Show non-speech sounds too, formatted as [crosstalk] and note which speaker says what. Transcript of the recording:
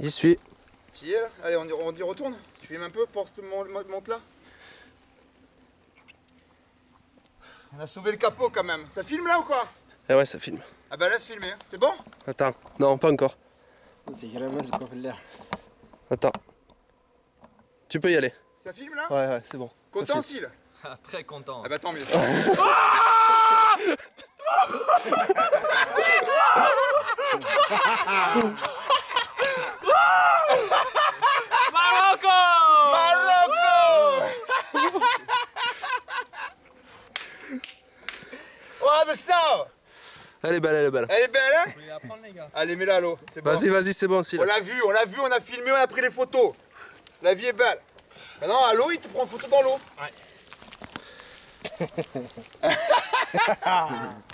Speaker 1: J'y suis.
Speaker 2: Tu y es là Allez, on y, on y retourne Tu filmes un peu pour ce mon- mon- monte là On a sauvé le capot quand même. Ça filme là ou quoi?
Speaker 1: Eh ouais, ça filme.
Speaker 2: Ah bah laisse filmer. hein. C'est bon?
Speaker 1: Attends. Non, pas encore. Attends. Tu peux y aller.
Speaker 2: Ça filme là?
Speaker 1: Ouais, ouais, c'est bon.
Speaker 2: Content Syl?
Speaker 3: Très content.
Speaker 2: Ah bah tant mieux. [laughs] [laughs] Oh, the sound
Speaker 1: Elle est belle, elle est belle.
Speaker 2: Elle est belle, hein
Speaker 3: Vous voulez la prendre, les gars
Speaker 2: Allez, mets-la à l'eau. C'est bon.
Speaker 1: Vas-y, vas-y, c'est bon, Syl.
Speaker 2: On l'a vu, on l'a vu, on a filmé, on a pris les photos. La vie est belle. Maintenant, à l'eau, il te prend en photo dans l'eau.
Speaker 3: Ouais. [laughs] [laughs]